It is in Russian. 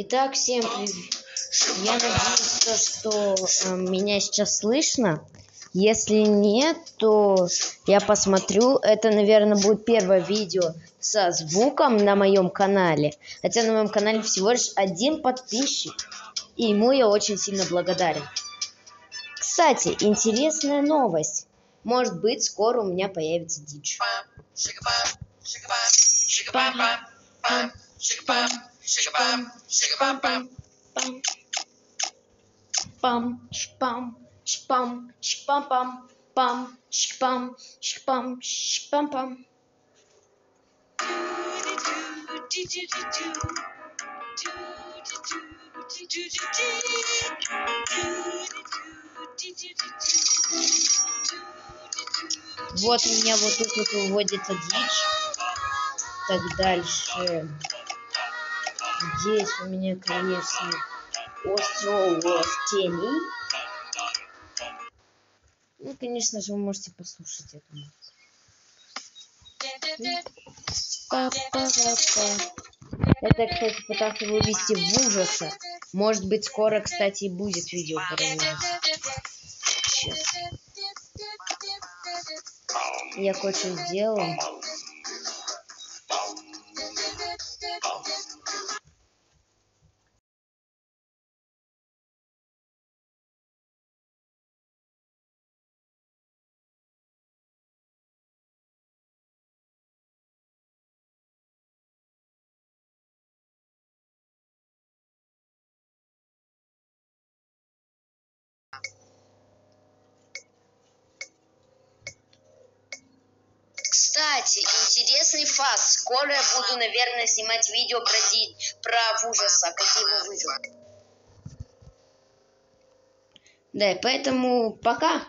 Итак, всем привет. Я надеюсь, то, что э, меня сейчас слышно. Если нет, то я посмотрю. Это, наверное, будет первое видео со звуком на моем канале. Хотя на моем канале всего лишь один подписчик. И ему я очень сильно благодарен. Кстати, интересная новость. Может быть, скоро у меня появится дичь. Пам, шпам, шпам, шпам, пам, пам, шпам, шпам, шпам, пам. Вот у меня вот тут вот выводится дичь. Так дальше. Здесь у меня, конечно, остров тени. Ну, конечно же, вы можете послушать эту музыку. Это, кстати, пытался вывести в ужаса. Может быть, скоро, кстати, и будет видео про Сейчас. Я кое-что сделал. Кстати, интересный факт. Скоро я буду, наверное, снимать видео про, ди... про ужаса, какие вы выжил. Да, поэтому пока.